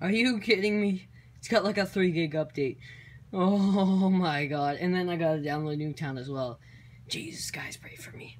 Are you kidding me? It's got like a 3 gig update. Oh my god. And then I gotta download Nuketown as well. Jesus, guys, pray for me.